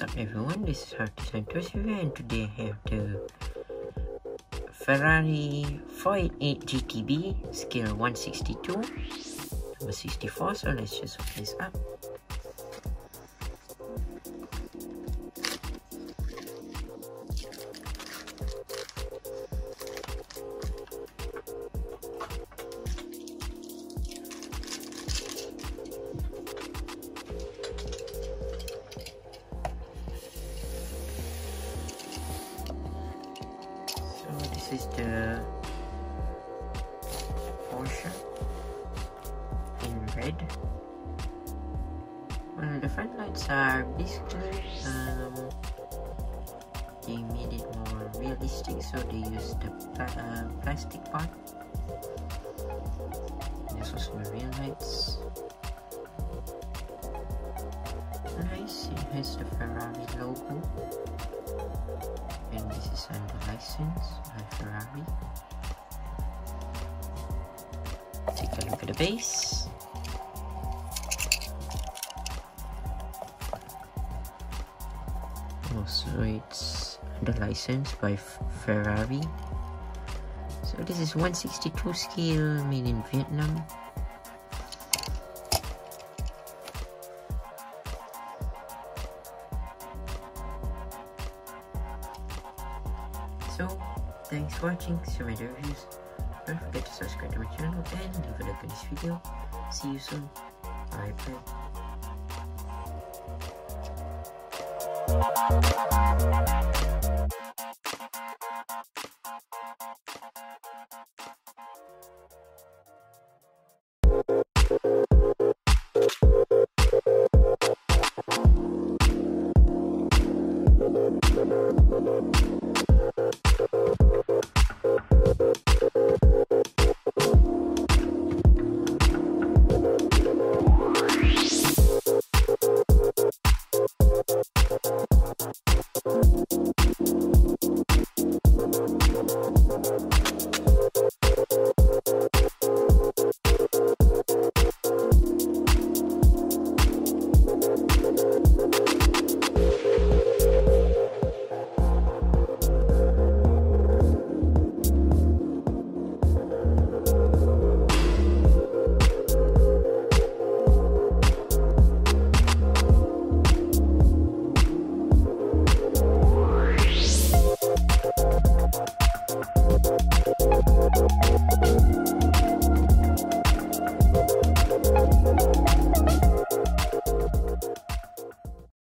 everyone, this is Harty Santos here and today I have the Ferrari 488 GTB scale 162 number 64 so let's just open this up is the Porsche in red. Well, the front lights are basically um, they made it more realistic, so they used the pla uh, plastic part. This was the real lights. Nice, it has the Ferrari logo and this is under license by Ferrari. Take a look at the base. Also, it's under license by Ferrari. So this is 162 scale made in Vietnam. So, thanks for watching Survivor Reviews. Don't forget to subscribe to my channel and leave a like on this video. See you soon. Bye bye.